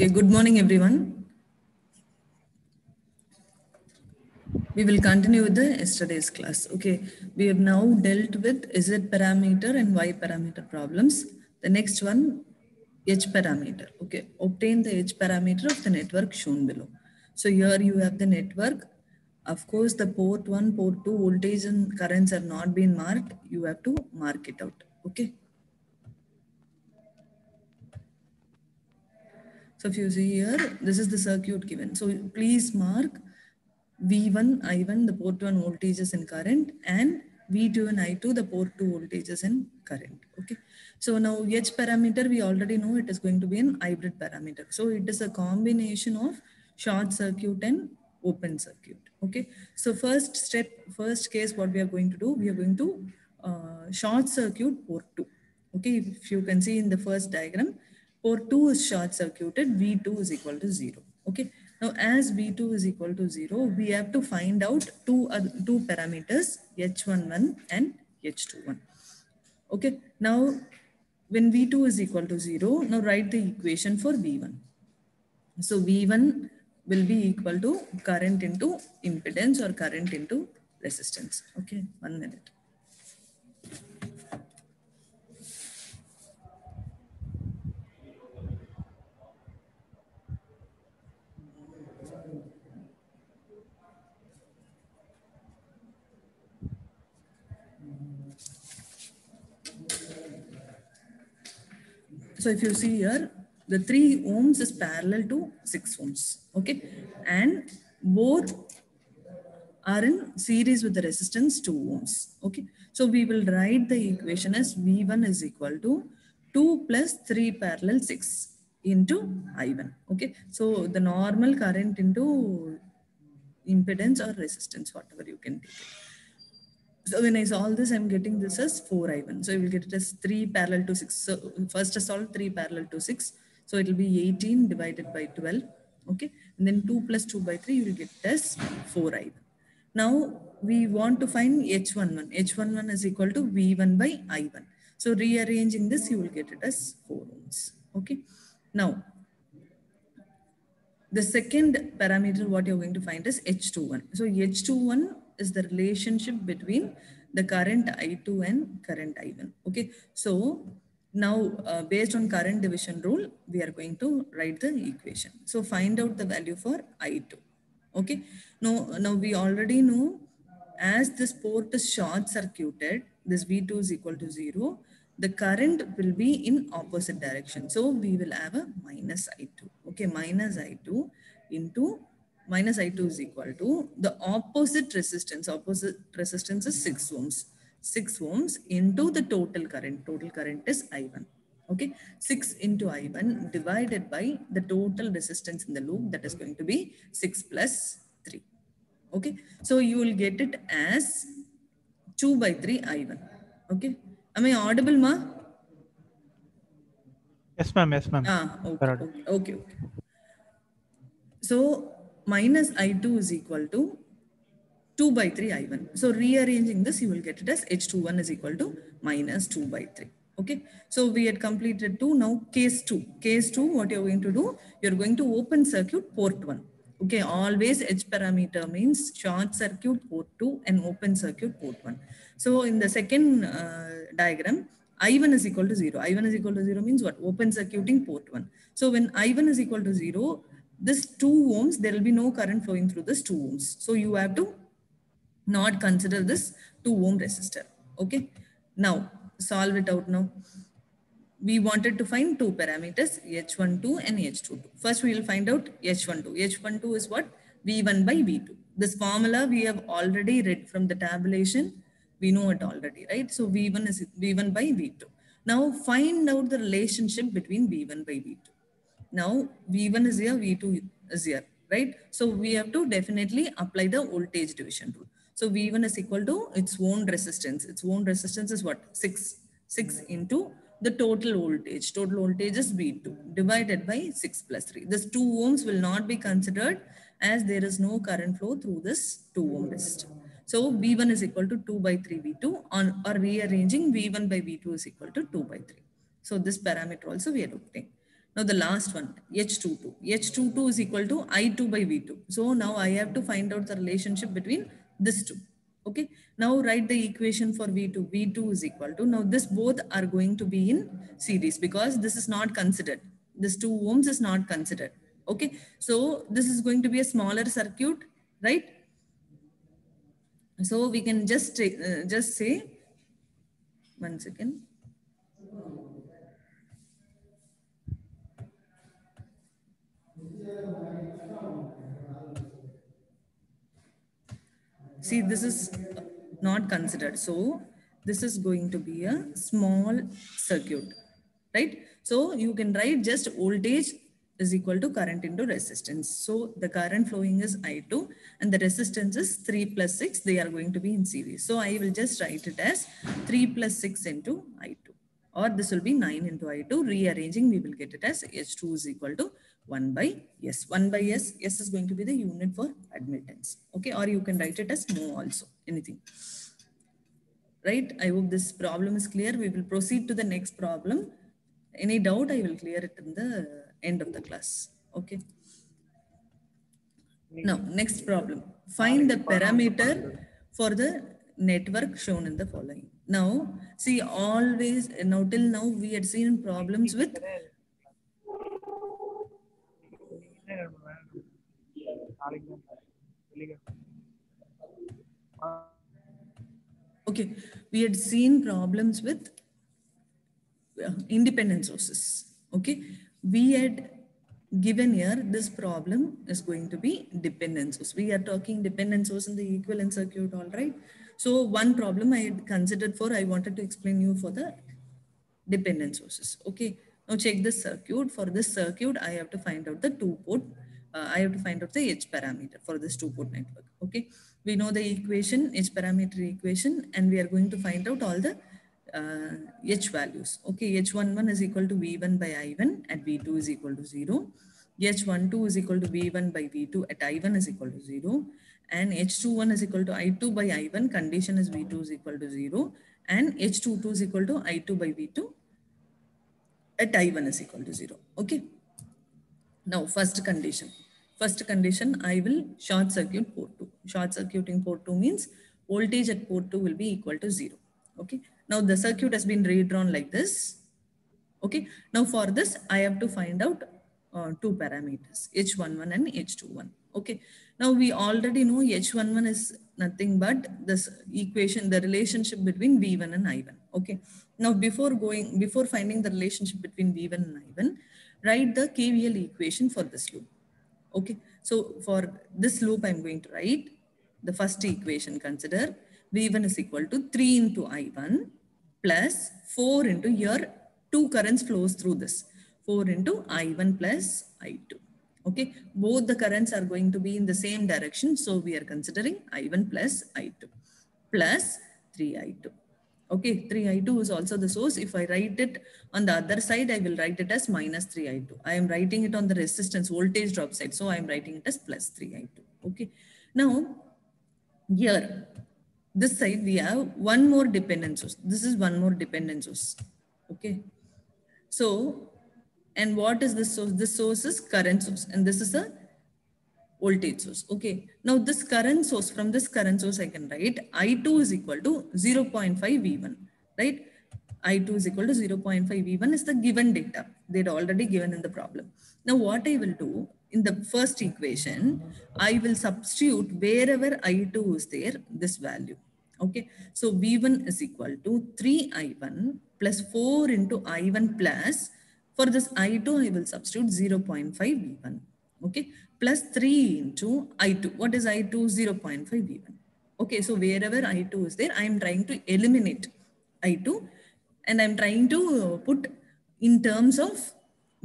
Okay, good morning, everyone. We will continue with the yesterday's class. Okay, we have now dealt with Z parameter and Y parameter problems. The next one, H parameter. Okay, obtain the H parameter of the network shown below. So here you have the network. Of course, the port one, port two voltage and currents are not being marked. You have to mark it out. Okay. So if you see here, this is the circuit given. So please mark V1, I1, the port 1 voltages and current, and V2 and I2, the port 2 voltages and current. Okay. So now H parameter, we already know it is going to be an hybrid parameter. So it is a combination of short circuit and open circuit. Okay. So first step, first case, what we are going to do, we are going to uh, short circuit port 2. Okay. If you can see in the first diagram, port 2 is short circuited, V2 is equal to 0. Okay. Now, as V2 is equal to 0, we have to find out two, uh, two parameters, H11 and H21. Okay. Now, when V2 is equal to 0, now write the equation for V1. So, V1 will be equal to current into impedance or current into resistance. Okay. One minute. So if you see here, the 3 ohms is parallel to 6 ohms. Okay. And both are in series with the resistance 2 ohms. Okay. So we will write the equation as V1 is equal to 2 plus 3 parallel 6 into I1. Okay. So the normal current into impedance or resistance, whatever you can take. So when I solve this, I'm getting this as 4i1. So I will get it as 3 parallel to 6. So first I solve 3 parallel to 6. So it will be 18 divided by 12. Okay. And then 2 plus 2 by 3, you will get as 4i1. Now we want to find h11. h11 is equal to v1 by i1. So rearranging this, you will get it as 4 ohms. Okay. Now the second parameter what you're going to find is h21. So h21 is the relationship between the current I2 and current I1. Okay, so now uh, based on current division rule, we are going to write the equation. So find out the value for I2. Okay, now, now we already know as this port is short circuited, this V2 is equal to zero, the current will be in opposite direction. So we will have a minus I2. Okay, minus I2 into minus I2 is equal to the opposite resistance. Opposite resistance is 6 ohms. 6 ohms into the total current. Total current is I1. Okay, 6 into I1 divided by the total resistance in the loop that is going to be 6 plus 3. Okay, so you will get it as 2 by 3 I1. Okay, am I audible, ma? Yes, ma'am. Yes, ma'am. Ah, okay, okay, okay, okay. So minus I2 is equal to 2 by 3 I1. So rearranging this, you will get it as H21 is equal to minus 2 by 3. Okay. So we had completed 2. Now case 2. Case 2, what you're going to do? You're going to open circuit port 1. Okay. Always H parameter means short circuit port 2 and open circuit port 1. So in the second uh, diagram, I1 is equal to 0. I1 is equal to 0 means what? Open circuiting port 1. So when I1 is equal to 0, this 2 ohms, there will be no current flowing through this 2 ohms. So you have to not consider this 2 ohm resistor. Okay. Now solve it out now. We wanted to find two parameters H12 and H22. First we will find out H12. H12 is what? V1 by V2. This formula we have already read from the tabulation. We know it already, right? So V1 is V1 by V2. Now find out the relationship between V1 by V2. Now V1 is here, V2 is here, right? So we have to definitely apply the voltage division rule. So V1 is equal to its own resistance. Its own resistance is what? 6. 6 into the total voltage. Total voltage is V2 divided by 6 plus 3. This 2 ohms will not be considered as there is no current flow through this 2 ohm resistor. So V1 is equal to 2 by 3 V2 on or rearranging V1 by V2 is equal to 2 by 3. So this parameter also we are obtaining. Now the last one, H22. H22 is equal to I2 by V2. So now I have to find out the relationship between this two. Okay. Now write the equation for V2. V2 is equal to, now this both are going to be in series because this is not considered. This 2 ohms is not considered. Okay. So this is going to be a smaller circuit, right? So we can just, uh, just say, one second. See, this is not considered. So this is going to be a small circuit, right? So you can write just voltage is equal to current into resistance. So the current flowing is I2 and the resistance is 3 plus 6. They are going to be in series. So I will just write it as 3 plus 6 into I2 or this will be 9 into I2. Rearranging, we will get it as H2 is equal to 1 by S. 1 by S, S is going to be the unit for admittance. Okay, or you can write it as mho also, anything. Right, I hope this problem is clear. We will proceed to the next problem. Any doubt, I will clear it in the end of the class. Okay. Now, next problem. Find the parameter for the network shown in the following. Now, see always, now till now we had seen problems with Okay, we had seen problems with uh, independent sources. Okay, we had given here this problem is going to be dependent source. We are talking dependent source in the equivalent circuit, all right. So one problem I had considered for, I wanted to explain you for the dependent sources. Okay, now check this circuit. For this circuit, I have to find out the two port. Uh, I have to find out the H parameter for this two port network. Okay, we know the equation, H parameter equation, and we are going to find out all the uh, H values. Okay, H11 is equal to V1 by I1 at V2 is equal to 0. H12 is equal to V1 by V2 at I1 is equal to 0. And H21 is equal to I2 by I1, condition is V2 is equal to 0. And H22 is equal to I2 by V2 at I1 is equal to 0. Okay. Now, first condition. First condition, I will short circuit port 2. Short circuiting port 2 means voltage at port 2 will be equal to 0. Okay. Now the circuit has been redrawn like this. Okay. Now for this, I have to find out uh, two parameters, H11 and H21. Okay. Now we already know H11 is nothing but this equation, the relationship between V1 and I1. Okay. Now before going, before finding the relationship between V1 and I1, write the KVL equation for this loop. Okay. So for this loop, I'm going to write the first equation consider V1 is equal to 3 into I1 plus 4 into here, two currents flows through this. 4 into I1 plus I2. Okay, both the currents are going to be in the same direction. So we are considering I1 plus I2 plus 3I2. Okay, 3I2 is also the source. If I write it on the other side, I will write it as minus 3I2. I am writing it on the resistance voltage drop side. So I am writing it as plus 3I2. Okay, now here this side we have one more dependent source. This is one more dependent source. Okay. So, and what is this source? This source is current source and this is a voltage source. Okay. Now this current source, from this current source I can write I2 is equal to 0.5 V1, right? I2 is equal to 0.5 V1 is the given data. They'd already given in the problem. Now what I will do, in the first equation, I will substitute wherever I2 is there, this value. Okay, so V1 is equal to 3I1 plus 4 into I1 plus, for this I2, I will substitute 0.5 V1. Okay, plus 3 into I2. What is I2? 0.5 V1. Okay, so wherever I2 is there, I am trying to eliminate I2 and I'm trying to put in terms of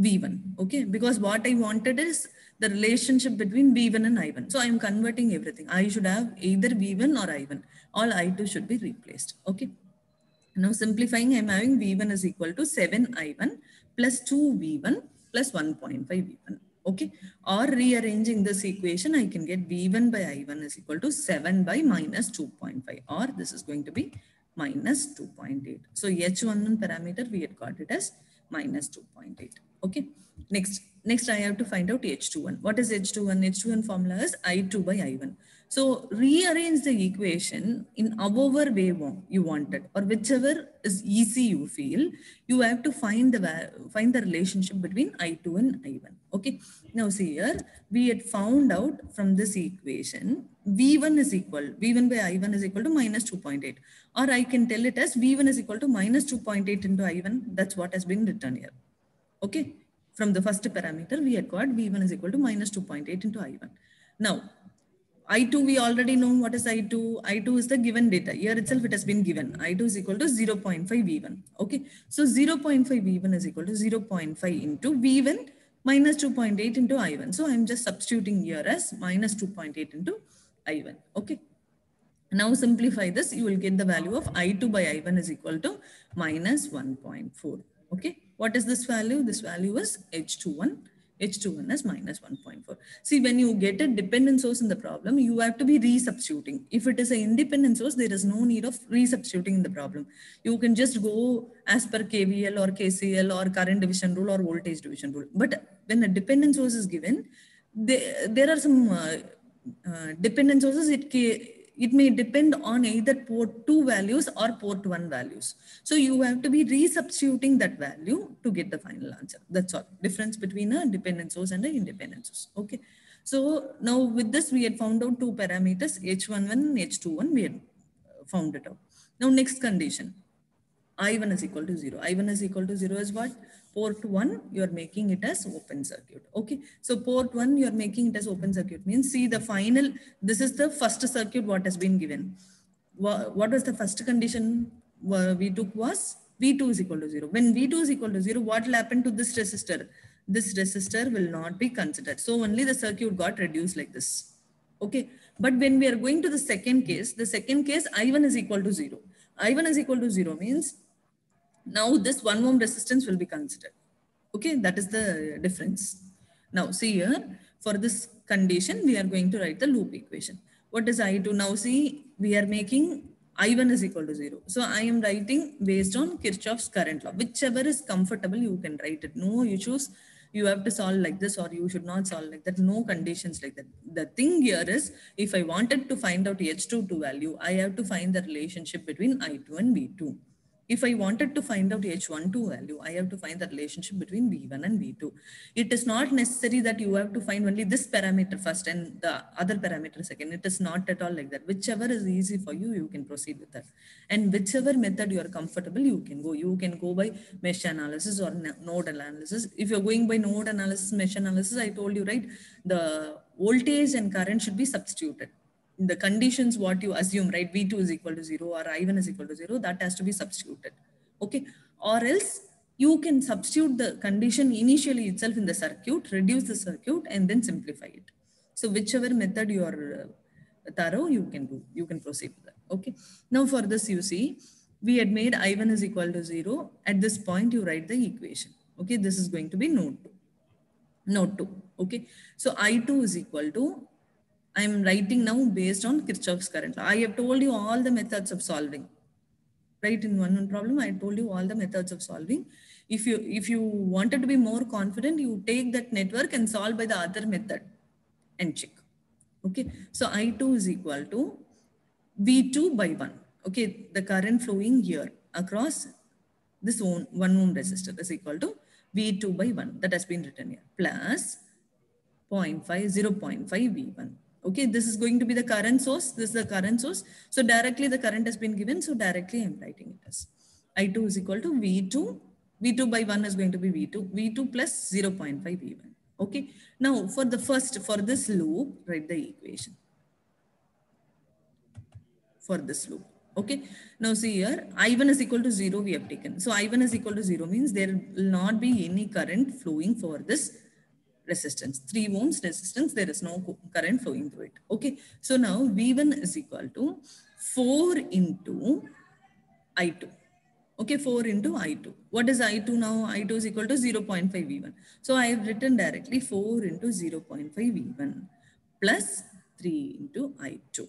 V1. Okay, because what I wanted is the relationship between V1 and I1. So I'm converting everything. I should have either V1 or I1. All I2 should be replaced. Okay. Now simplifying, I'm having V1 is equal to 7I1 plus 2V1 plus 1.5 V1. Okay. Or rearranging this equation, I can get V1 by I1 is equal to 7 by minus 2.5. Or this is going to be minus 2.8. So H11 parameter, we had got it as minus 2.8. Okay. Next, next I have to find out H21. What is H21? H21 formula is I2 by I1. So rearrange the equation in however way you wanted or whichever is easy you feel, you have to find the find the relationship between I2 and I1. Okay. Now see here, we had found out from this equation, V1 is equal, V1 by I1 is equal to minus 2.8. Or I can tell it as V1 is equal to minus 2.8 into I1. That's what has been written here. Okay. From the first parameter, we had got V1 is equal to minus 2.8 into I1. Now, I2, we already know what is I2. I2 is the given data. Here itself, it has been given. I2 is equal to 0 0.5 V1. Okay. So 0 0.5 V1 is equal to 0 0.5 into V1 minus 2.8 into I1. So I'm just substituting here as minus 2.8 into I1. Okay. Now simplify this. You will get the value of I2 by I1 is equal to minus 1.4. Okay. What is this value? This value is H21 H21 is minus 1.4. See, when you get a dependent source in the problem, you have to be resubstituting. If it is an independent source, there is no need of resubstituting in the problem. You can just go as per KVL or KCL or current division rule or voltage division rule. But when a dependent source is given, there, there are some uh, uh, dependent sources. It it may depend on either port 2 values or port 1 values. So you have to be resubstituting that value to get the final answer. That's all. Difference between a dependent source and an independent source. Okay. So now with this, we had found out two parameters, H11 and H21. We had uh, found it out. Now next condition. I1 is equal to 0. I1 is equal to 0 is what? Port 1, you are making it as open circuit. Okay. So port 1, you are making it as open circuit. Means see the final, this is the first circuit what has been given. What was the first condition we took was V2 is equal to 0. When V2 is equal to 0, what will happen to this resistor? This resistor will not be considered. So only the circuit got reduced like this. Okay. But when we are going to the second case, the second case I1 is equal to 0. I1 is equal to 0 means now this one ohm resistance will be considered. Okay, that is the difference. Now see here, for this condition, we are going to write the loop equation. What is I2? Now see, we are making I1 is equal to 0. So I am writing based on Kirchhoff's current law. Whichever is comfortable, you can write it. No issues. You have to solve like this or you should not solve like that. No conditions like that. The thing here is, if I wanted to find out H22 value, I have to find the relationship between I2 and V2. If I wanted to find out H12 value, I have to find the relationship between V1 and V2. It is not necessary that you have to find only this parameter first and the other parameter second. It is not at all like that. Whichever is easy for you, you can proceed with that. And whichever method you are comfortable, you can go. You can go by mesh analysis or node analysis. If you're going by node analysis, mesh analysis, I told you, right, the voltage and current should be substituted the conditions what you assume, right? V2 is equal to zero or I1 is equal to zero, that has to be substituted. Okay. Or else you can substitute the condition initially itself in the circuit, reduce the circuit and then simplify it. So whichever method you are uh, thorough, you can do, you can proceed with that. Okay. Now for this, you see, we had made I1 is equal to zero. At this point, you write the equation. Okay. This is going to be node two. Node two. Okay. So I2 is equal to I am writing now based on Kirchhoff's current law. I have told you all the methods of solving. Right in one, problem, I told you all the methods of solving. If you if you wanted to be more confident, you take that network and solve by the other method and check. Okay, so I2 is equal to V2 by 1. Okay, the current flowing here across this one, one ohm resistor is equal to V2 by 1. That has been written here. Plus 0.5, 0 0.5 V1 Okay, this is going to be the current source. This is the current source. So directly the current has been given. So directly I'm writing it as I2 is equal to V2. V2 by 1 is going to be V2. V2 plus 0 0.5 V1. Okay. Now for the first, for this loop, write the equation. For this loop. Okay. Now see here, I1 is equal to 0 we have taken. So I1 is equal to 0 means there will not be any current flowing for this resistance. 3 ohms resistance, there is no current flowing through it. Okay, so now V1 is equal to 4 into I2. Okay, 4 into I2. What is I2 now? I2 is equal to 0 0.5 V1. So I have written directly 4 into 0 0.5 V1 plus 3 into I2.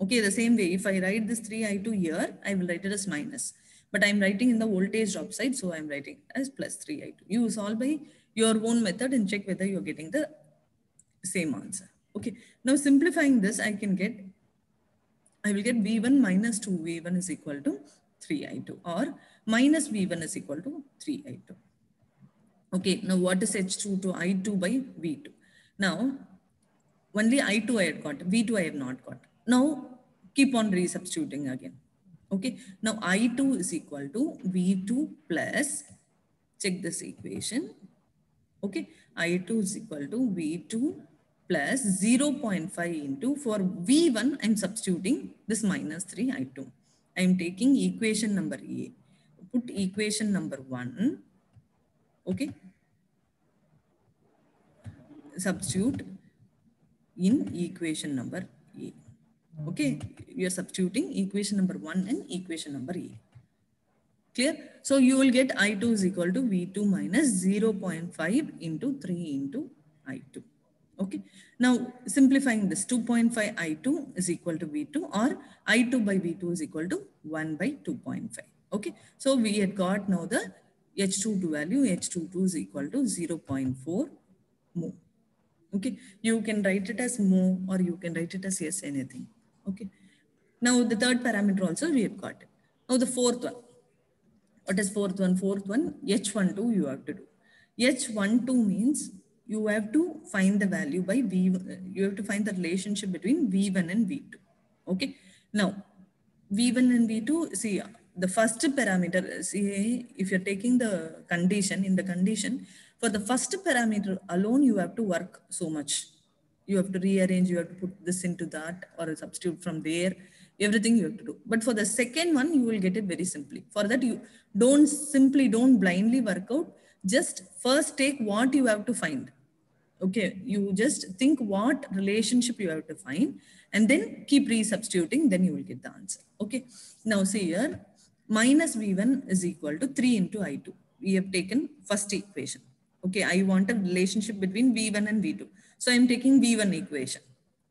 Okay, the same way, if I write this 3I2 here, I will write it as minus. But I'm writing in the voltage drop side, so I'm writing as plus 3I2. You solve by your own method and check whether you're getting the same answer. Okay, now simplifying this, I can get, I will get V1 minus 2V1 is equal to 3I2 or minus V1 is equal to 3I2. Okay, now what is H2 to I2 by V2? Now, only I2 I had got, V2 I have not got. Now, keep on resubstituting again. Okay, now I2 is equal to V2 plus, check this equation. Okay, I2 is equal to V2 plus 0.5 into for V1, I'm substituting this minus 3 I2. I'm taking equation number A. Put equation number 1. Okay. Substitute in equation number A. Okay. You are substituting equation number 1 and equation number A. Clear? So you will get I2 is equal to V2 minus 0.5 into 3 into I2. Okay. Now simplifying this 2.5 I2 is equal to V2 or I2 by V2 is equal to 1 by 2.5. Okay. So we had got now the H22 value. H22 is equal to 0.4 mho. Okay. You can write it as mho or you can write it as S anything. Okay. Now the third parameter also we have got it. Now the fourth one. What is fourth one? Fourth one, H12 you have to do. H12 means you have to find the value by V, you have to find the relationship between V1 and V2. Okay. Now, V1 and V2, see, the first parameter, see, if you're taking the condition, in the condition, for the first parameter alone, you have to work so much. You have to rearrange, you have to put this into that or substitute from there, everything you have to do. But for the second one, you will get it very simply. For that, you don't simply, don't blindly work out. Just first take what you have to find. Okay? You just think what relationship you have to find and then keep resubstituting then you will get the answer. Okay? Now see here. Minus v1 is equal to 3 into i2 we have taken first equation. Okay? I want a relationship between v1 and v2 so i'm taking v1 equation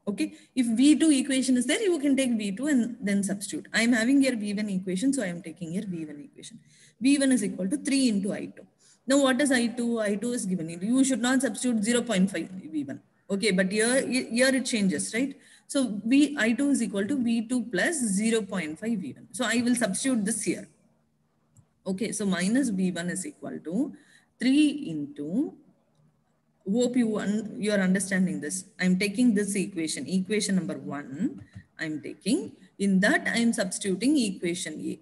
okay if v2 equation is there you can take v2 and then substitute i'm having here v1 equation so i am taking here v1 equation v1 is equal to 3 into i2 now, what is I2? I2 is given. You should not substitute 0.5 V1. Okay, but here, here it changes, right? So V I2 is equal to V2 plus 0.5 V1. So I will substitute this here. Okay, so minus V1 is equal to 3 into, hope you, you are understanding this. I'm taking this equation, equation number 1, I'm taking. In that, I'm substituting equation A.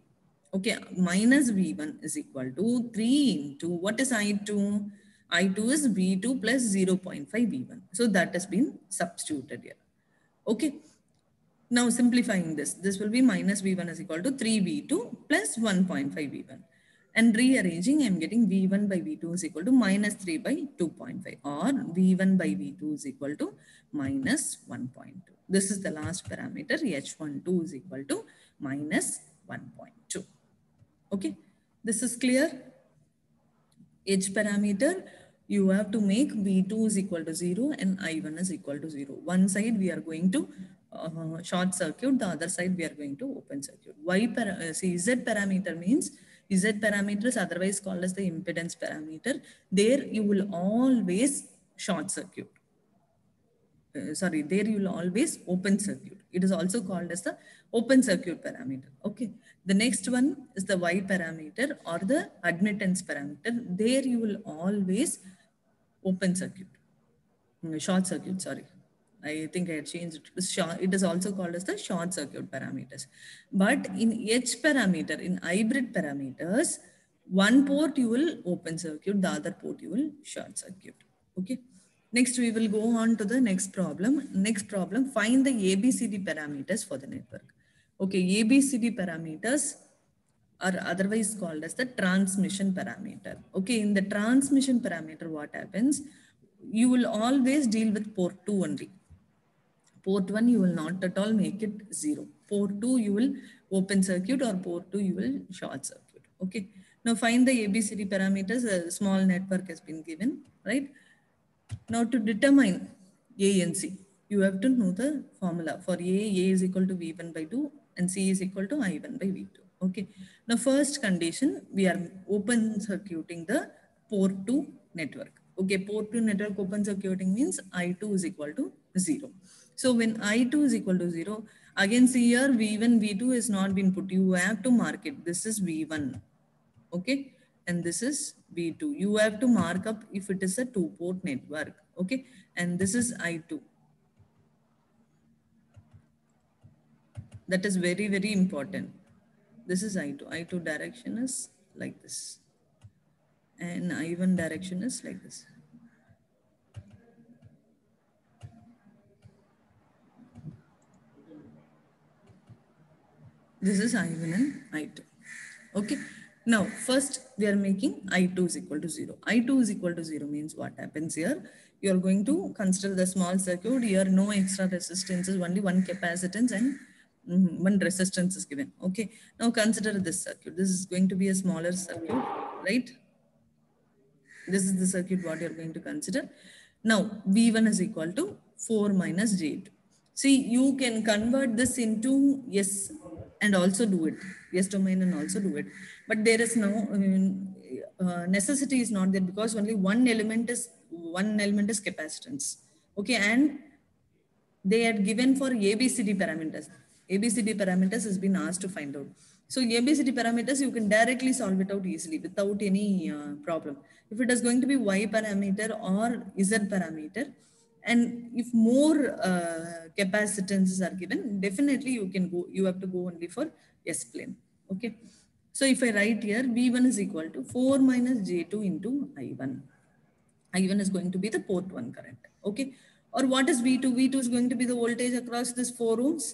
Okay, minus V1 is equal to 3 into what is I2? I2 is V2 plus 0.5 V1. So that has been substituted here. Okay. Now simplifying this, this will be minus V1 is equal to 3V2 plus 1.5 V1. And rearranging, I'm getting V1 by V2 is equal to minus 3 by 2.5 or V1 by V2 is equal to minus 1.2. This is the last parameter, H12 is equal to minus 1.2. Okay, this is clear. H parameter, you have to make V2 is equal to 0 and I1 is equal to 0. One side we are going to uh, short circuit, the other side we are going to open circuit. Y para uh, see Z parameter means Z parameter is otherwise called as the impedance parameter. There you will always short circuit. Uh, sorry, there you will always open circuit. It is also called as the open circuit parameter. Okay. The next one is the Y parameter or the admittance parameter. There you will always open circuit, short circuit, sorry. I think I changed it. It is also called as the short circuit parameters. But in H parameter, in hybrid parameters, one port you will open circuit, the other port you will short circuit. Okay. Next, we will go on to the next problem. Next problem, find the ABCD parameters for the network. Okay, ABCD parameters are otherwise called as the transmission parameter. Okay, in the transmission parameter, what happens? You will always deal with port 2 only. Port 1, you will not at all make it 0. Port 2, you will open circuit or port 2, you will short circuit. Okay, now find the ABCD parameters. A small network has been given, right? Now to determine A and C, you have to know the formula. For A, A is equal to V1 by 2 and C is equal to I1 by V2. Okay. Now first condition, we are open circuiting the port 2 network. Okay, port 2 network open circuiting means I2 is equal to 0. So when I2 is equal to 0, again see here V1, V2 is not been put. You have to mark it. This is V1. Okay, and this is V2. You have to mark up if it is a two port network. Okay, and this is I2. That is very, very important. This is I2. I2 direction is like this and I1 direction is like this. This is I1 and I2. Okay. Now, first we are making I2 is equal to 0. I2 is equal to 0 means what happens here? You are going to consider the small circuit. Here no extra resistances, only one capacitance and mm -hmm, one resistance is given. Okay. Now consider this circuit. This is going to be a smaller circuit, right? This is the circuit what you're going to consider. Now, V1 is equal to 4 minus J2. See, you can convert this into S and also do it. S domain and also do it. But there is no uh, necessity is not there because only one element is one element is capacitance. Okay, and they had given for ABCD parameters. ABCD parameters has been asked to find out. So ABCD parameters, you can directly solve it out easily without any uh, problem. If it is going to be Y parameter or Z parameter, and if more uh, capacitances are given, definitely you can go, you have to go only for S plane. Okay. So if I write here, V1 is equal to 4 minus J2 into I1. I1 is going to be the port 1 current. Okay. Or what is V2? V2 is going to be the voltage across this 4 ohms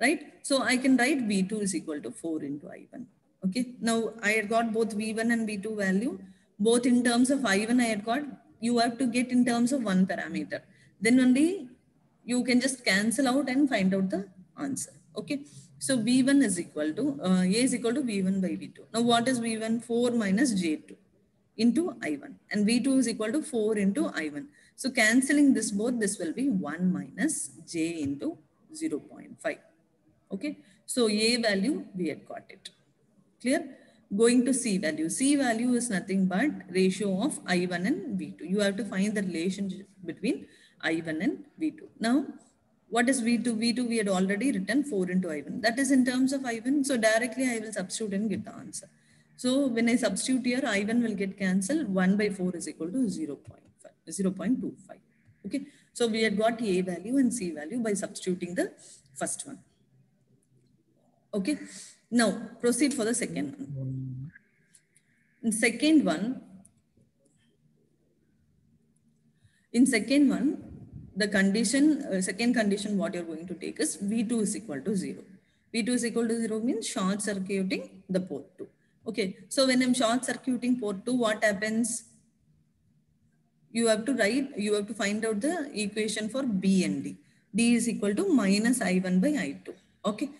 right? So I can write V2 is equal to 4 into I1. Okay, now I had got both V1 and V2 value, both in terms of I1 I had got, you have to get in terms of one parameter. Then only you can just cancel out and find out the answer. Okay, so V1 is equal to, uh, A is equal to V1 by V2. Now what is V1? 4 minus J2 into I1 and V2 is equal to 4 into I1. So cancelling this both, this will be 1 minus J into 0 0.5. Okay. So A value, we had got it. Clear? Going to C value. C value is nothing but ratio of I1 and V2. You have to find the relationship between I1 and V2. Now, what is V2? V2 we had already written 4 into I1. That is in terms of I1. So directly I will substitute and get the answer. So when I substitute here, I1 will get cancelled. 1 by 4 is equal to 0 0.5, 0 0.25. Okay. So we had got A value and C value by substituting the first one. Okay. Now proceed for the second one. In second one, in second one, the condition, uh, second condition what you're going to take is V2 is equal to 0. V2 is equal to 0 means short circuiting the port 2. Okay, so when I'm short circuiting port 2, what happens? You have to write, you have to find out the equation for B and D. D is equal to minus I1 by I2. Okay,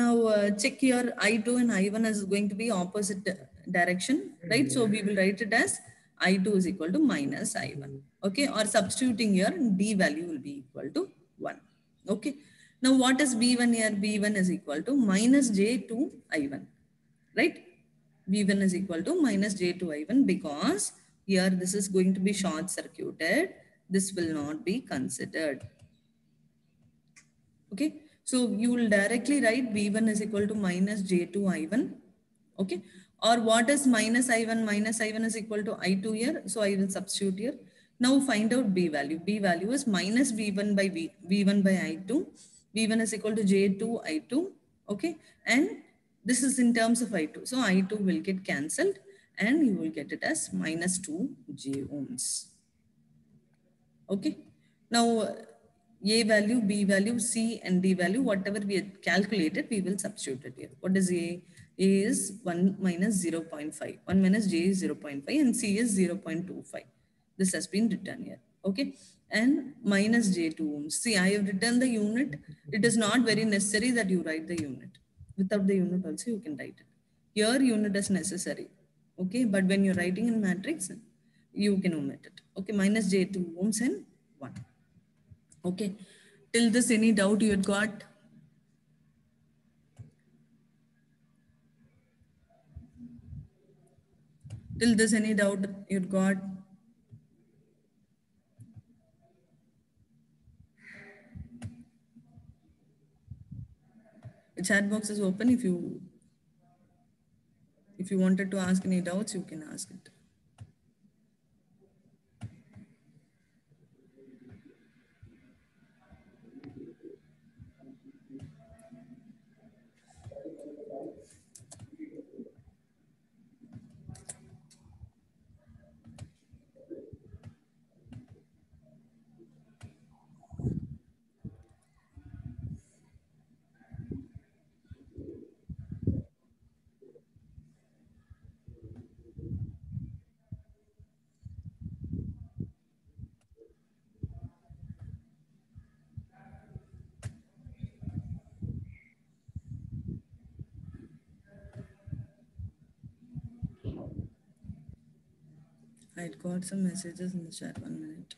now uh, check here I2 and I1 is going to be opposite direction, right? So we will write it as I2 is equal to minus I1. Okay, or substituting here D value will be equal to 1. Okay. Now what is V1 here? V1 is equal to minus J2 I1, right? V1 is equal to minus J2 I1 because here this is going to be short circuited. This will not be considered. Okay. So you will directly write V1 is equal to minus J2 I1. Okay. Or what is minus I1? Minus I1 is equal to I2 here. So I will substitute here. Now find out B value. B value is minus V1 by V, V1 by I2. V1 is equal to J2 I2. Okay. And this is in terms of I2. So I2 will get cancelled and you will get it as minus 2 J ohms. Okay. Now a value, B value, C and D value, whatever we had calculated, we will substitute it here. What is A? A is 1 minus 0 0.5. 1 minus J is 0 0.5 and C is 0 0.25. This has been written here. Okay. And minus J2 ohms. See, I have written the unit. It is not very necessary that you write the unit. Without the unit also, you can write it. Here, unit is necessary. Okay. But when you're writing in matrix, you can omit it. Okay. Minus J2 ohms and 1. Okay. Till this, any doubt you had got? Till this, any doubt you'd got? The chat box is open. If you if you wanted to ask any doubts, you can ask it. Got some messages in the chat. One minute.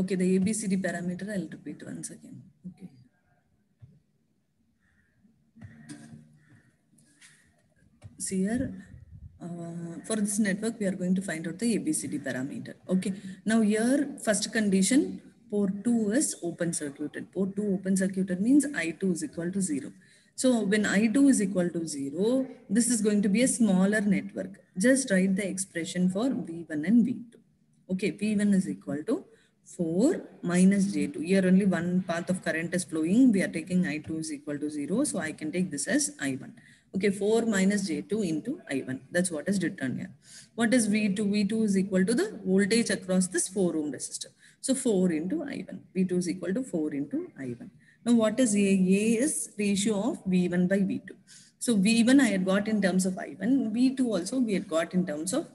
Okay, the ABCD parameter, I'll repeat once again. Okay. See here, uh, for this network, we are going to find out the ABCD parameter. Okay. Now here, first condition, port 2 is open circuited. Port 2 open circuited means I2 is equal to 0. So when I2 is equal to 0, this is going to be a smaller network. Just write the expression for V1 and V2. Okay, V1 is equal to 4 minus J2. Here only one path of current is flowing. We are taking I2 is equal to 0. So I can take this as I1. Okay, 4 minus J2 into I1. That's what is written here. What is V2? V2 is equal to the voltage across this 4 ohm resistor. So 4 into I1. V2 is equal to 4 into I1. Now what is A? A is ratio of V1 by V2. So V1 I had got in terms of I1. V2 also we had got in terms of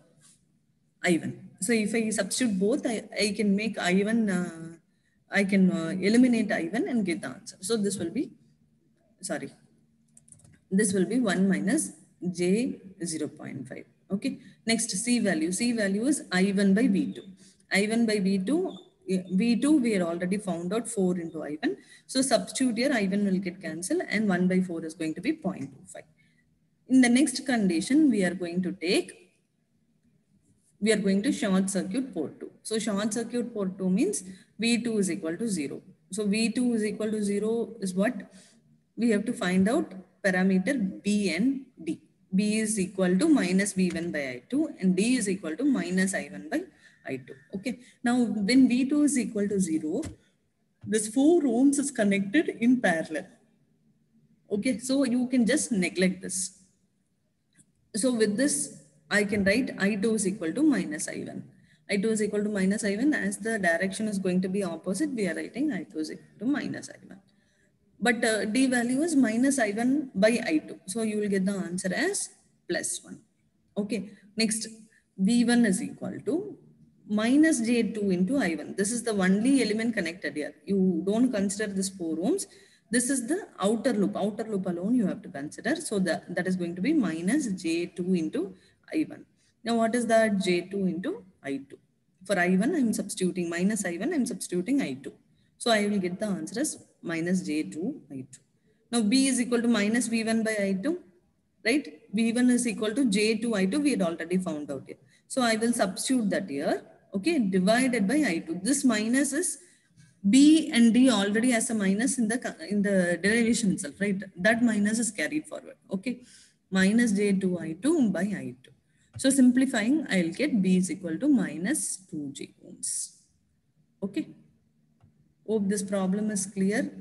I1. So if I substitute both, I, I can make I1, uh, I can uh, eliminate I1 and get the answer. So this will be, sorry, this will be 1 minus J 0.5. Okay. Next C value. C value is I1 by V2. I1 by V2, V2 we are already found out 4 into I1. So substitute here I1 will get cancelled and 1 by 4 is going to be 0.25. In the next condition, we are going to take we are going to short circuit port 2. So short circuit port 2 means V2 is equal to 0. So V2 is equal to 0 is what? We have to find out parameter B and D. B is equal to minus V1 by I2 and D is equal to minus I1 by I2. Okay. Now when V2 is equal to 0, this 4 ohms is connected in parallel. Okay. So you can just neglect this. So with this, I can write I2 is equal to minus I1. I2 is equal to minus I1 as the direction is going to be opposite. We are writing I2 is equal to minus I1. But uh, D value is minus I1 by I2. So you will get the answer as plus 1. Okay. Next, V1 is equal to minus J2 into I1. This is the only element connected here. You don't consider this 4 ohms. This is the outer loop. Outer loop alone you have to consider. So that, that is going to be minus J2 into I1. Now what is that J2 into I2? For I1, I'm substituting minus I1, I'm substituting I2. So I will get the answer as minus J2 I2. Now B is equal to minus V1 by I2, right? V1 is equal to J2 I2, we had already found out here. So I will substitute that here, okay, divided by I2. This minus is B and D already has a minus in the, in the derivation itself, right? That minus is carried forward, okay? Minus J2 I2 by I2. So simplifying, I'll get B is equal to minus 2J ohms. Okay. Hope this problem is clear.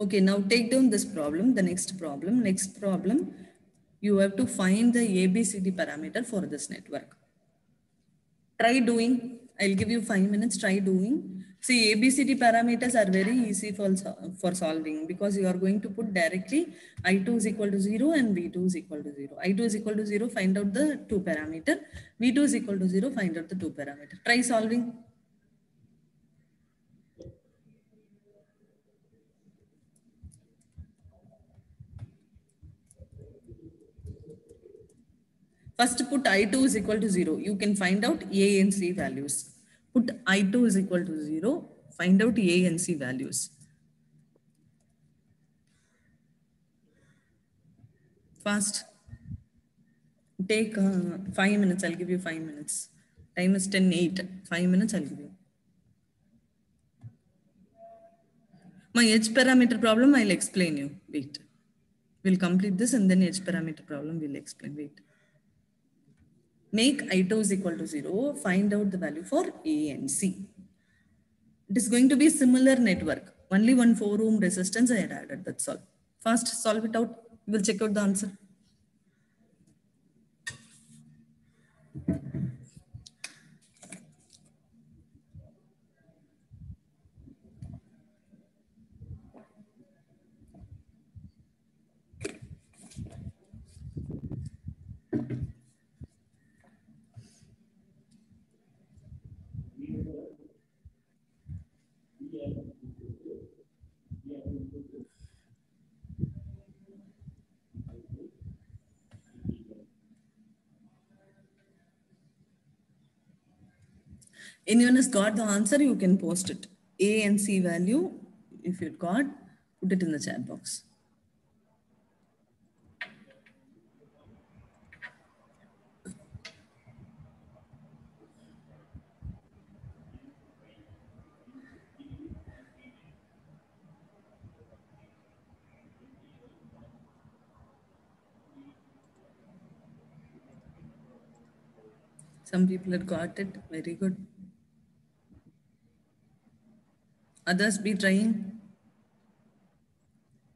Okay, now take down this problem, the next problem. Next problem, you have to find the ABCD parameter for this network. Try doing. I'll give you five minutes, try doing. See, ABCD parameters are very easy for, for solving because you are going to put directly I2 is equal to 0 and V2 is equal to 0. I2 is equal to 0, find out the 2 parameter. V2 is equal to 0, find out the 2 parameter. Try solving. First put I2 is equal to 0. You can find out A and C values. Put I2 is equal to 0. Find out A and C values. Fast. Take uh, 5 minutes. I'll give you 5 minutes. Time is 10, 8. 5 minutes I'll give you. My H parameter problem, I'll explain you. Wait. We'll complete this and then H parameter problem we'll explain. Wait. Make I2 is equal to 0. Find out the value for A and C. It is going to be similar network. Only one 4 ohm resistance I had added. That's all. First, solve it out. We'll check out the answer. Anyone has got the answer, you can post it. A and C value, if you've got, put it in the chat box. Some people had got it. Very good. Others be trying.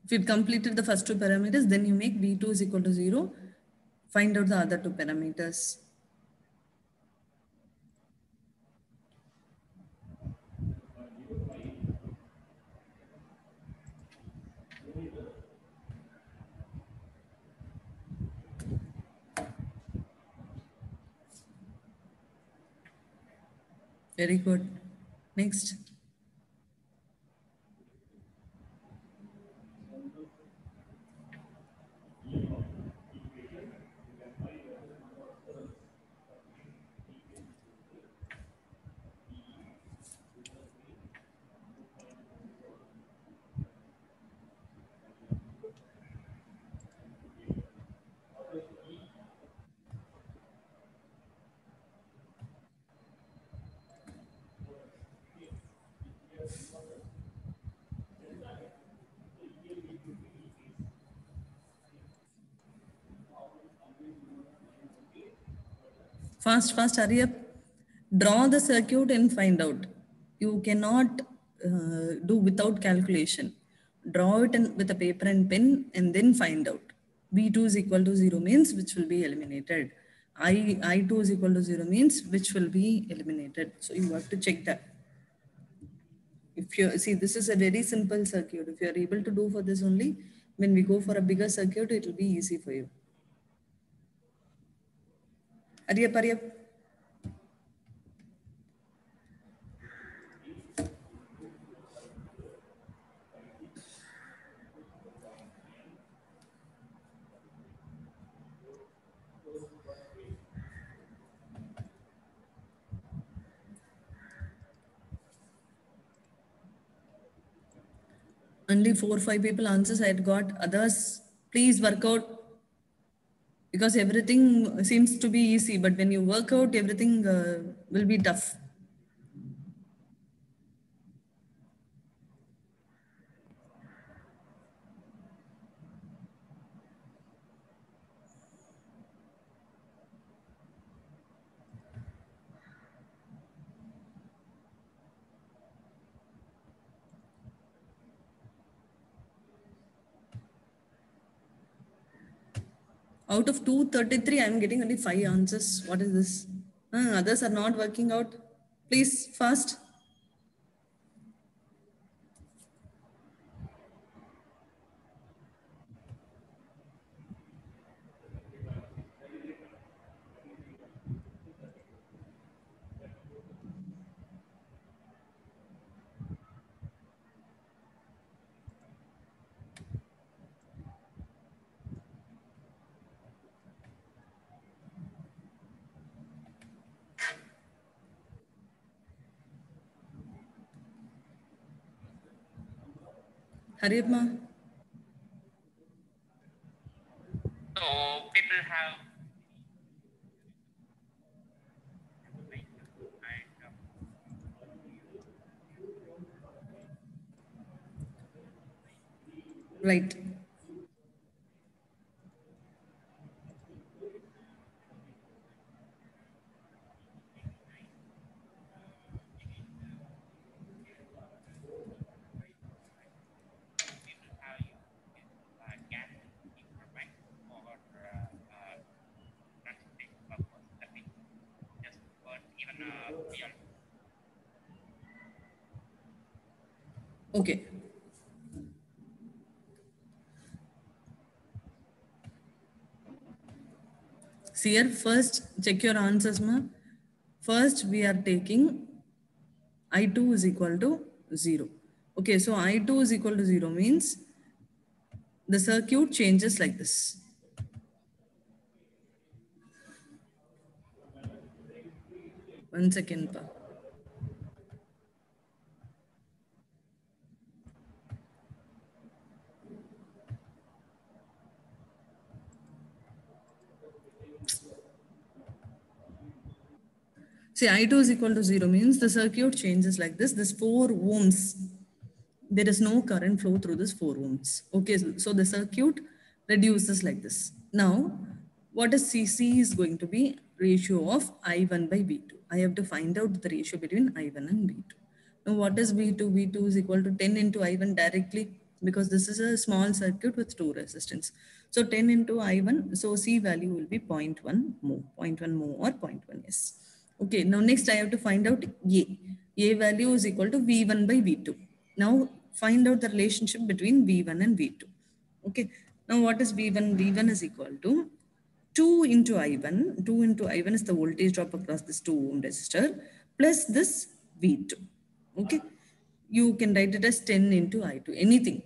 If you've completed the first two parameters, then you make V2 is equal to 0. Find out the other two parameters. Very good. Next. Fast, fast, hurry up. Draw the circuit and find out. You cannot uh, do without calculation. Draw it in, with a paper and pen and then find out. V2 is equal to 0 means which will be eliminated. I, I2 is equal to 0 means which will be eliminated. So you have to check that. If you see, this is a very simple circuit. If you are able to do for this only, when we go for a bigger circuit, it will be easy for you. Only four or five people answers I had got. Others, please work out because everything seems to be easy, but when you work out, everything uh, will be tough. Out of 233, I'm getting only five answers. What is this? Uh, others are not working out. Please, fast. Up. So people have Right. we will have you uh, gas information for uh, uh, transportation purpose. That means just burn even uh, fuel. Okay. See here, first check your answers, ma. First, we are taking I2 is equal to 0. Okay, so I2 is equal to 0 means the circuit changes like this. One second, pa. See, I2 is equal to 0 means the circuit changes like this. This 4 ohms, there is no current flow through this 4 ohms. Okay, so, the circuit reduces like this. Now, what is CC is going to be ratio of I1 by V2. I have to find out the ratio between I1 and V2. Now, what is V2? V2 is equal to 10 into I1 directly because this is a small circuit with two resistance. So 10 into I1, so C value will be 0.1 mho, 0.1 mho or 0.1 S. Okay, now next I have to find out A. A value is equal to V1 by V2. Now find out the relationship between V1 and V2. Okay, now what is V1? V1 is equal to 2 into I1. 2 into I1 is the voltage drop across this 2 ohm resistor plus this V2. Okay, you can write it as 10 into I2, anything.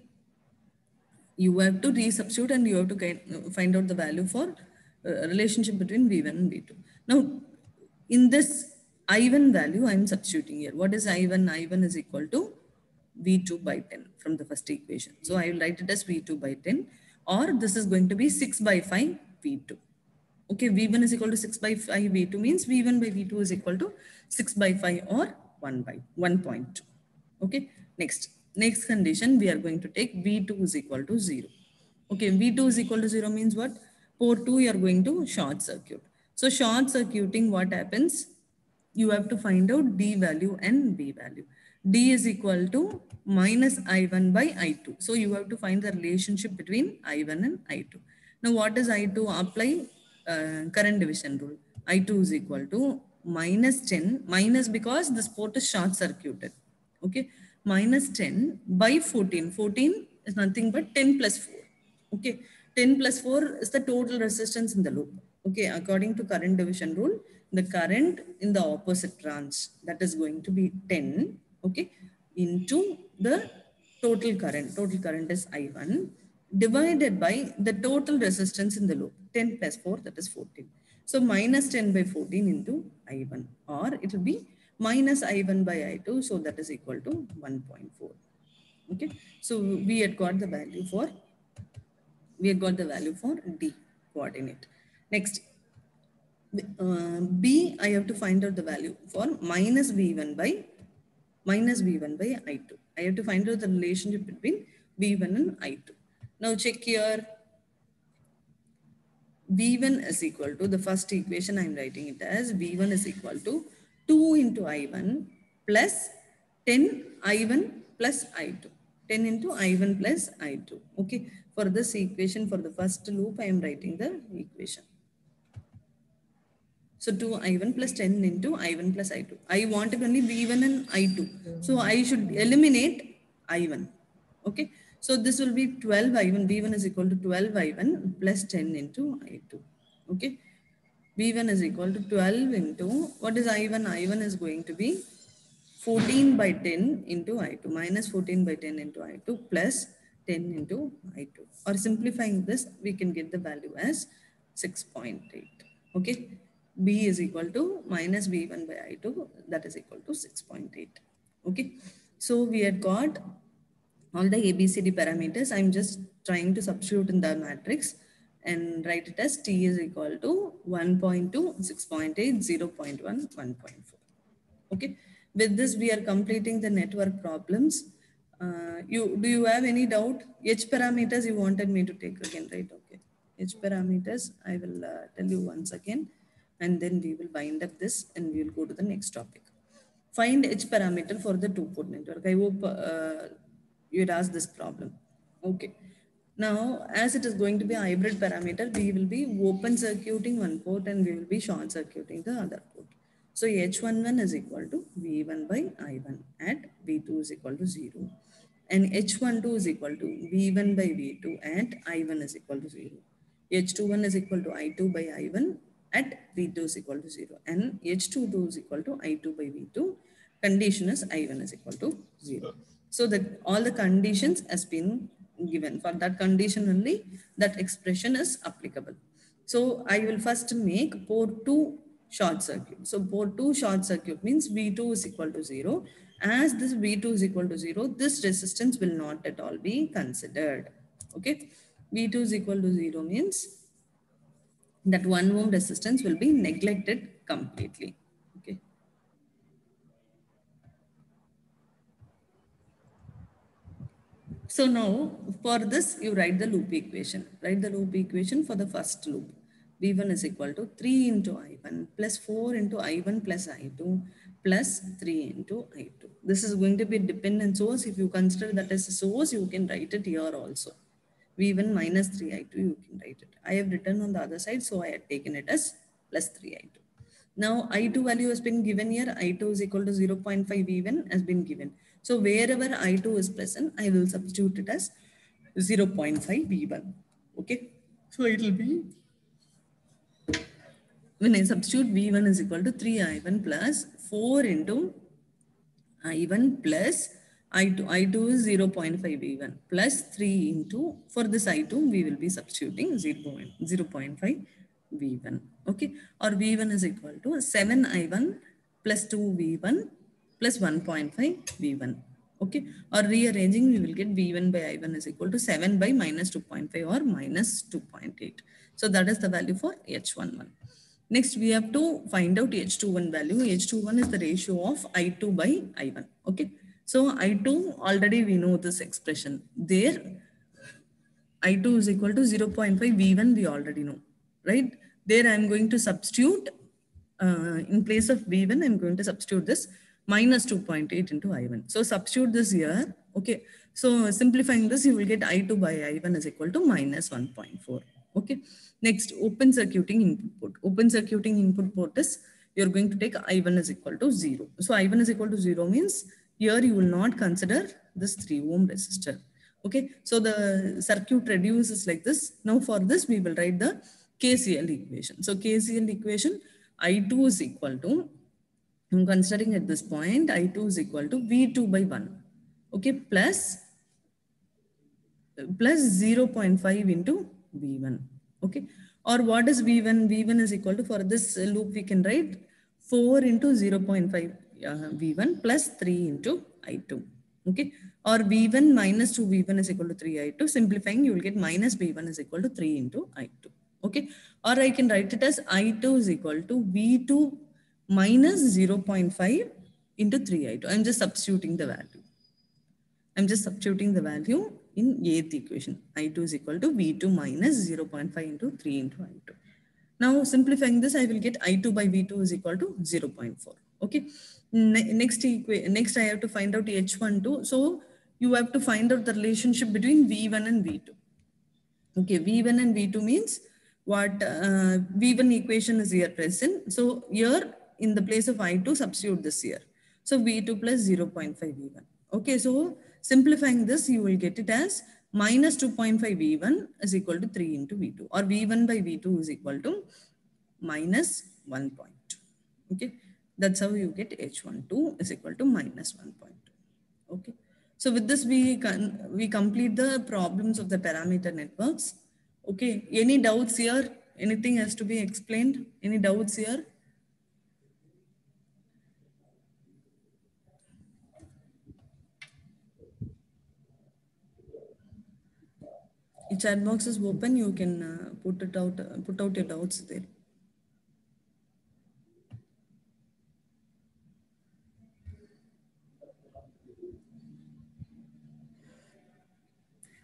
You have to resubstitute and you have to find out the value for uh, relationship between V1 and V2. Now, in this I1 value, I'm substituting here. What is I1? I1 is equal to V2 by 10 from the first equation. So I will write it as V2 by 10 or this is going to be 6 by 5 V2. Okay, V1 is equal to 6 by 5 V2 means V1 by V2 is equal to 6 by 5 or 1 by 1.2. Okay, next. Next condition, we are going to take V2 is equal to 0. Okay, V2 is equal to 0 means what? Port 2, you are going to short circuit. So short circuiting, what happens? You have to find out D value and B value. D is equal to minus I1 by I2. So you have to find the relationship between I1 and I2. Now what is I2? Apply uh, current division rule. I2 is equal to minus 10, minus because this port is short circuited. Okay, minus 10 by 14. 14 is nothing but 10 plus 4. Okay, 10 plus 4 is the total resistance in the loop. Okay, according to current division rule, the current in the opposite branch that is going to be 10, okay, into the total current. Total current is I1 divided by the total resistance in the loop 10 plus 4 that is 14. So minus 10 by 14 into I1 or it will be minus I1 by I2 so that is equal to 1.4. Okay, so we had got the value for we have got the value for D coordinate. Next, uh, B, I have to find out the value for minus V1 by minus V1 by I2. I have to find out the relationship between V1 and I2. Now check here. V1 is equal to the first equation I'm writing it as V1 is equal to 2 into I1 plus 10 I1 plus I2. 10 into I1 plus I2. Okay. For this equation, for the first loop, I am writing the equation. So 2 I1 plus 10 into I1 plus I2. I wanted only V1 and I2. So I should eliminate I1. Okay. So this will be 12 I1. V1 is equal to 12 I1 plus 10 into I2. Okay. V1 is equal to 12 into, what is I1? I1 is going to be 14 by 10 into I2 minus 14 by 10 into I2 plus 10 into I2. Or simplifying this, we can get the value as 6.8. Okay. B is equal to minus V1 by I2, that is equal to 6.8. Okay. So we had got all the ABCD parameters. I'm just trying to substitute in the matrix and write it as T is equal to 1.2, 6.8, 0.1, 1.4. Okay. With this, we are completing the network problems. Uh, you do you have any doubt? H parameters you wanted me to take again, right? Okay. H parameters I will uh, tell you once again, and then we will wind up this and we will go to the next topic. Find H parameter for the two-port network. I hope uh, you had asked this problem. Okay. Now, as it is going to be a hybrid parameter, we will be open circuiting one port and we will be short circuiting the other port. So H11 is equal to V1 by I1 at V2 is equal to 0. And H12 is equal to V1 by V2 at I1 is equal to 0. H21 is equal to I2 by I1 at V2 is equal to 0. And H22 is equal to I2 by V2. Condition is I1 is equal to 0. So that all the conditions has been given. For that condition only, that expression is applicable. So I will first make port 2 short circuit. So port 2 short circuit means V2 is equal to 0. As this V2 is equal to 0, this resistance will not at all be considered. Okay. V2 is equal to 0 means that 1 ohm resistance will be neglected completely. Okay. So now for this, you write the loop equation. Write the loop equation for the first loop. V1 is equal to 3 into I1 plus 4 into I1 plus I2 plus 3 into I2. This is going to be dependent source. If you consider that as a source, you can write it here also. V1 minus 3I2, you can write it. I have written on the other side, so I had taken it as plus 3I2. Now I2 value has been given here. I2 is equal to 0.5 V1 has been given. So wherever I2 is present, I will substitute it as 0.5 V1. Okay. So it will be, when I substitute V1 is equal to 3 I1 plus 4 into I1 plus I2, I2 is 0.5 V1 plus 3 into, for this I2, we will be substituting 0, 0.5 V1. Okay. Or V1 is equal to 7 I1 plus 2 V1 plus 1.5 V1. Okay. Or rearranging, we will get V1 by I1 is equal to 7 by minus 2.5 or minus 2.8. So that is the value for H11. Next, we have to find out H21 value. H21 is the ratio of I2 by I1. Okay. So I2, already we know this expression. There, I2 is equal to 0.5 V1, we already know, right? There I'm going to substitute, uh, in place of V1, I'm going to substitute this minus 2.8 into I1. So substitute this here, okay? So simplifying this, you will get I2 by I1 is equal to minus 1.4, okay? Next, open circuiting input port. Open circuiting input port is, you're going to take I1 is equal to 0. So I1 is equal to 0 means, here you will not consider this 3 ohm resistor. Okay, so the circuit reduces like this. Now for this, we will write the KCL equation. So KCL equation, I2 is equal to, I'm considering at this point, I2 is equal to V2 by 1. Okay, plus, plus 0.5 into V1. Okay, or what is V1? V1 is equal to, for this loop, we can write 4 into 0.5 uh, V1 plus 3 into I2. Okay, or V1 minus 2 V1 is equal to 3 I2. Simplifying, you will get minus V1 is equal to 3 into I2. Okay, or I can write it as I2 is equal to V2 minus 0.5 into 3i2. I'm just substituting the value. I'm just substituting the value in eighth equation. I2 is equal to V2 minus 0.5 into 3 into I2. Now simplifying this, I will get I2 by V2 is equal to 0.4. Okay. Ne next, next I have to find out H12. So you have to find out the relationship between V1 and V2. Okay. V1 and V2 means what uh, V1 equation is here present. So here in the place of I2, substitute this here. So V2 plus 0.5 V1. Okay, so simplifying this, you will get it as minus 2.5 V1 is equal to 3 into V2 or V1 by V2 is equal to minus 1.2. Okay, that's how you get H12 is equal to minus 1.2. Okay, so with this, we can we complete the problems of the parameter networks. Okay, any doubts here? Anything has to be explained? Any doubts here? Chat box is open. You can uh, put it out, uh, put out your doubts there.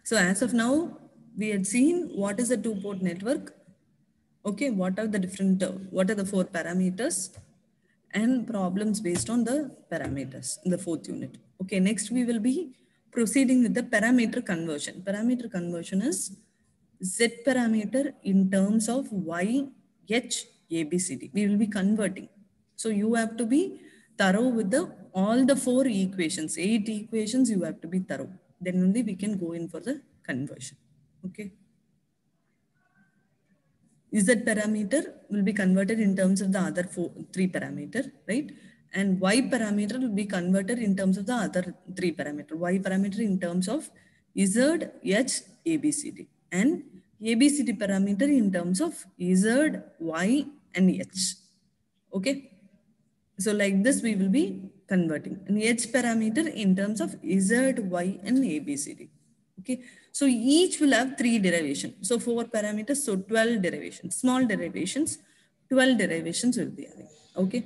So as of now, we had seen what is a two port network. Okay, what are the different, uh, what are the four parameters and problems based on the parameters in the fourth unit. Okay, next we will be proceeding with the parameter conversion. Parameter conversion is Z parameter in terms of Y, H, ABCD. We will be converting. So you have to be thorough with the all the four equations, eight equations you have to be thorough. Then only we can go in for the conversion. Okay. Z parameter will be converted in terms of the other four, three parameter, right? And Y parameter will be converted in terms of the other three parameter. Y parameter in terms of Z, H, ABCD. And ABCD parameter in terms of Z, Y, and H. Okay. So like this, we will be converting. And H parameter in terms of Z, Y, and ABCD. Okay. So each will have three derivation. So four parameters, so 12 derivations, small derivations, 12 derivations will be having. Okay.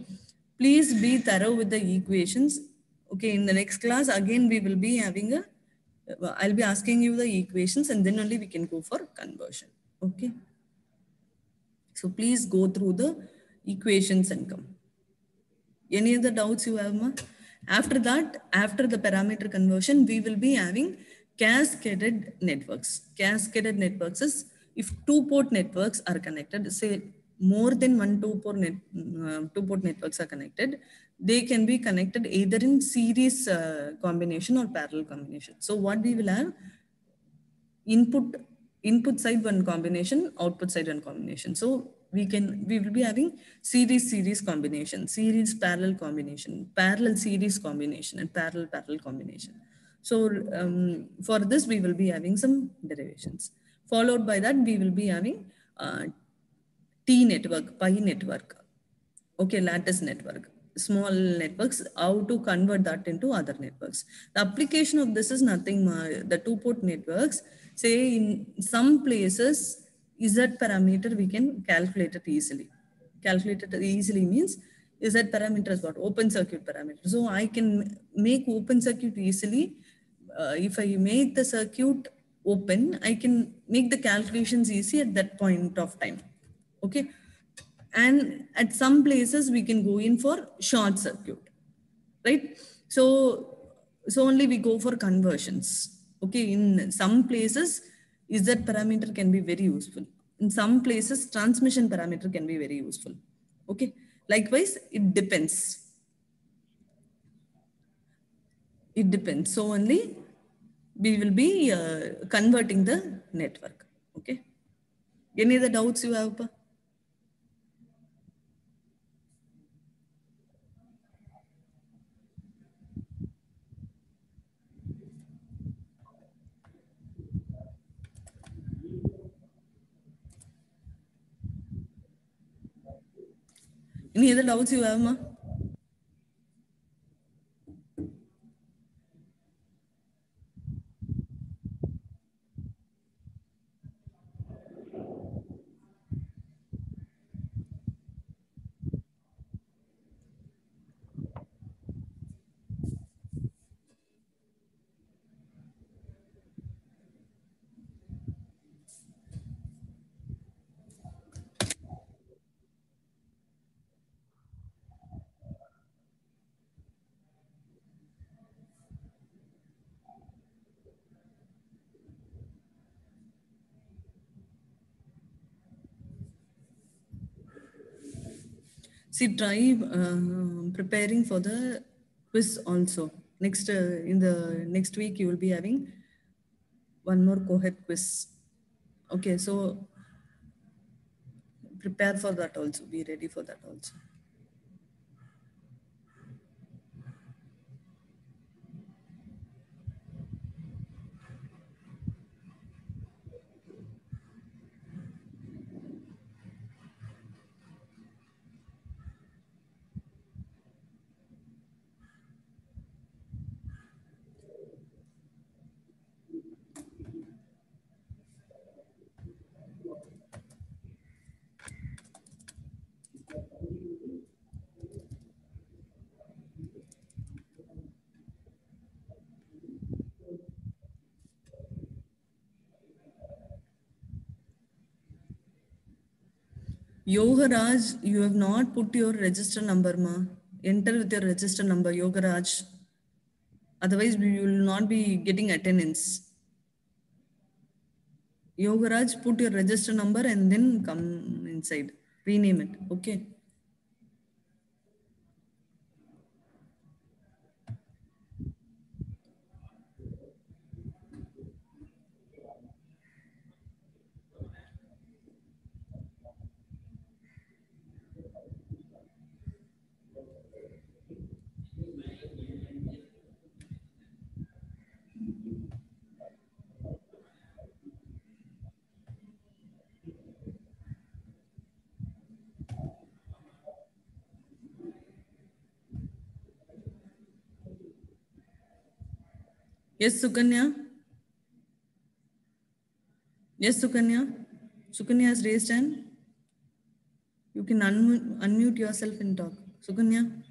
Please be thorough with the equations. Okay. In the next class, again, we will be having a, I'll be asking you the equations and then only we can go for conversion. Okay. So please go through the equations and come. Any other doubts you have, ma? After that, after the parameter conversion, we will be having cascaded networks. Cascaded networks is if two port networks are connected, say more than one two port net, uh, two port networks are connected, they can be connected either in series uh, combination or parallel combination. So what we will have input input side one combination, output side one combination. So we can we will be having series series combination, series parallel combination, parallel series combination, and parallel parallel combination. So um, for this, we will be having some derivations. Followed by that, we will be having uh, T network, pi network, okay, lattice network, small networks, how to convert that into other networks. The application of this is nothing, the two port networks, say in some places, Z parameter, we can calculate it easily. Calculate it easily means Z parameter is what? Open circuit parameter. So I can make open circuit easily uh, if I make the circuit open, I can make the calculations easy at that point of time. Okay. And at some places we can go in for short circuit, right? So, so only we go for conversions. Okay. In some places, Z parameter can be very useful. In some places, transmission parameter can be very useful. Okay. Likewise, it depends. It depends. So only we will be uh, converting the network. Okay. Any other doubts you have? Any other doubts you have, ma? See, try uh, preparing for the quiz also. Next, uh, in the next week, you will be having one more cohort quiz. Okay, so prepare for that also. Be ready for that also. Yogaraj, you have not put your register number, ma. Enter with your register number, Yogaraj. Otherwise, we will not be getting attendance. Yogaraj, put your register number and then come inside. Rename it. Okay. Yes, Sukanya. Yes, Sukanya. Sukanya has raised hand. You can unmute, unmute yourself and talk. Sukanya.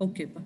Okay, pa.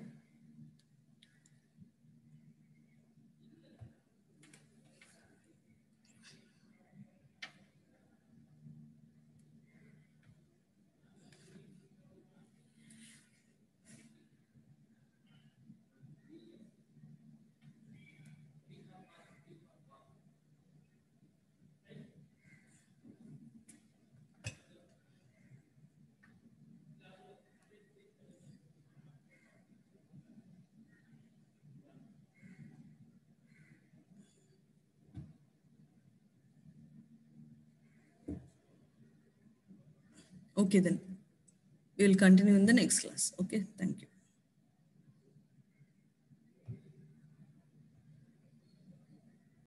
Okay, then we will continue in the next class. Okay, thank you.